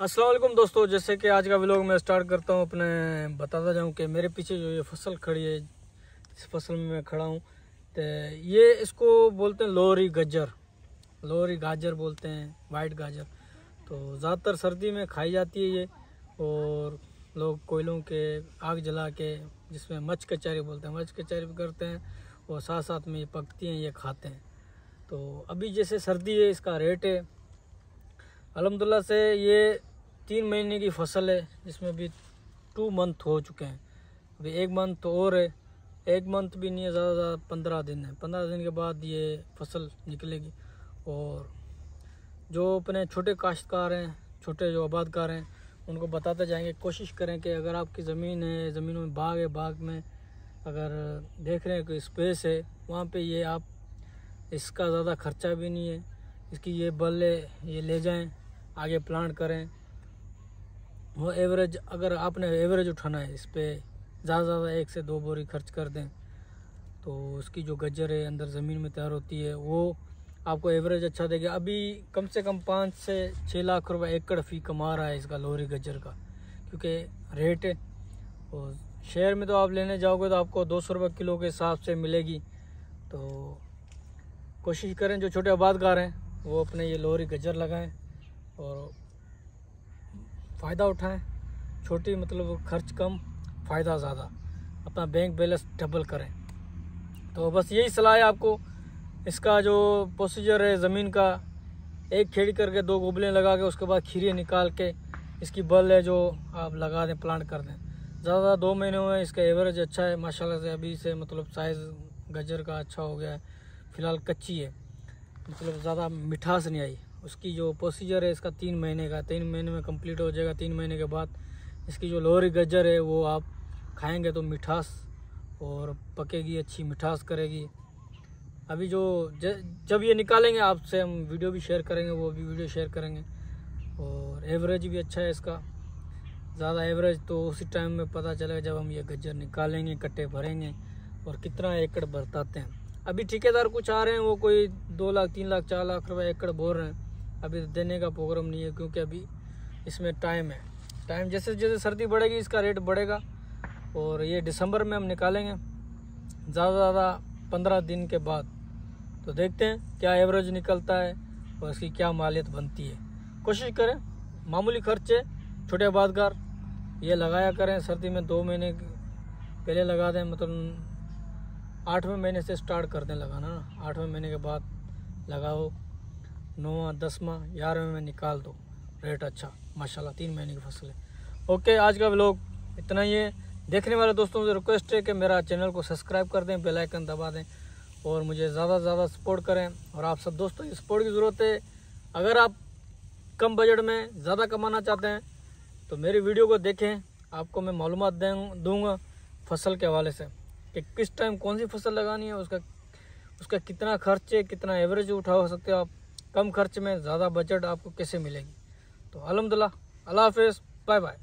असलम दोस्तों, जैसे कि आज का व्लॉग मैं स्टार्ट करता हूँ, अपने बताता जाऊँ कि मेरे पीछे जो ये फ़सल खड़ी है, इस फ़सल में मैं खड़ा हूँ तो ये इसको बोलते हैं लोहरी गजर। लोहरी गाजर बोलते हैं वाइट गाजर। तो ज़्यादातर सर्दी में खाई जाती है ये, और लोग कोयलों के आग जला के, जिसमें मच कचहरी बोलते हैं मच कचहरी भी करते हैं, और साथ साथ में ये पकती हैं, ये खाते हैं। तो अभी जैसे सर्दी है, इसका रेट है, अलहमदिल्ला से ये तीन महीने की फ़सल है, जिसमें भी टू मंथ हो चुके हैं। अभी एक मंथ तो और है, एक मंथ भी नहीं है, ज़्यादा ज़्यादा पंद्रह दिन है। पंद्रह दिन के बाद ये फ़सल निकलेगी। और जो अपने छोटे काश्तकार हैं, छोटे जो आबादकार हैं, उनको बताते जाएँगे, कोशिश करें कि अगर आपकी ज़मीन है, ज़मीनों में बाग है, बाग में अगर देख रहे हैं कोई स्पेस है, वहाँ पे ये आप इसका ज़्यादा खर्चा भी नहीं है। इसकी ये बल्ले ये ले जाएँ, आगे प्लांट करें। वो एवरेज अगर आपने एवरेज उठाना है, इस पर ज़्यादा ज़्यादा एक से दो बोरी खर्च कर दें तो उसकी जो गजर है अंदर ज़मीन में तैयार होती है, वो आपको एवरेज अच्छा देगा। अभी कम से कम पाँच से छः लाख रुपए एकड़ फ़ी कमा रहा है इसका लोहरी गजर का, क्योंकि रेट है। और शहर में तो आप लेने जाओगे तो आपको दो सौ रुपये किलो के हिसाब से मिलेगी। तो कोशिश करें, जो छोटे आबादगार हैं, वो अपने ये लोहरी गजर लगाएँ और फ़ायदा उठाएँ, छोटी मतलब खर्च कम, फ़ायदा ज़्यादा। अपना बैंक बैलेंस डबल करें। तो बस यही सलाह है आपको। इसका जो प्रोसीजर है, ज़मीन का, एक खेड़ी करके दो गोबलें लगा के, उसके बाद खीरे निकाल के, इसकी बल है जो आप लगा दें प्लांट कर दें। ज़्यादा दो महीने हुए इसका एवरेज अच्छा है। माशाल्लाह से अभी से मतलब साइज़ गजर का अच्छा हो गया है। फ़िलहाल कच्ची है। मतलब ज़्यादा मिठास नहीं आई। उसकी जो प्रोसीजर है, इसका तीन महीने का, तीन महीने में कंप्लीट हो जाएगा, तीन महीने के बाद इसकी जो लोहरी गजर है, वो आप खाएँगे तो मिठास और पकेगी, अच्छी मिठास करेगी। अभी जो जब ये निकालेंगे, आपसे हम वीडियो भी शेयर करेंगे, वो भी वीडियो शेयर करेंगे। और एवरेज भी अच्छा है इसका। ज़्यादा एवरेज तो उसी टाइम में पता चलेगा जब हम ये गज्जर निकालेंगे, कट्टे भरेंगे और कितना एकड़ बरताते हैं। अभी ठेकेदार कुछ आ रहे हैं, वो कोई दो लाख, तीन लाख, चार लाख रुपए एकड़ बोल रहे हैं। अभी देने का प्रोग्राम नहीं है क्योंकि अभी इसमें टाइम है। टाइम जैसे जैसे सर्दी बढ़ेगी, इसका रेट बढ़ेगा और ये दिसंबर में हम निकालेंगे ज़्यादा से ज़्यादा पंद्रह दिन के बाद। तो देखते हैं क्या एवरेज निकलता है और इसकी क्या मालियत बनती है। कोशिश करें, मामूली खर्चे, छोटे आबादगार ये लगाया करें। सर्दी में दो महीने पहले लगा दें मतलब आठवें महीने से स्टार्ट कर दें लगाना। आठवें महीने के बाद लगाओ। नौवा, दसवा, ग्यारहवें में निकाल दो। रेट अच्छा। माशाल्लाह, तीन महीने की फ़सल है। ओके आज का व्लॉग इतना ही है। देखने वाले दोस्तों से रिक्वेस्ट है कि मेरा चैनल को सब्सक्राइब कर दें बेल आइकन दबा दें और मुझे ज़्यादा से ज़्यादा सपोर्ट करें। और आप सब दोस्तों की सपोर्ट की ज़रूरत है। अगर आप कम बजट में ज़्यादा कमाना चाहते हैं तो मेरी वीडियो को देखें। आपको मैं मालूम दूँगा फ़सल के हवाले से कि किस टाइम कौन सी फ़सल लगानी है, उसका उसका कितना खर्च है, कितना एवरेज उठा सकते हो आप। कम खर्च में ज़्यादा बजट आपको कैसे मिलेगी? तो अलहमदिल्ला अल्लाह हाफिज़ बाय बाय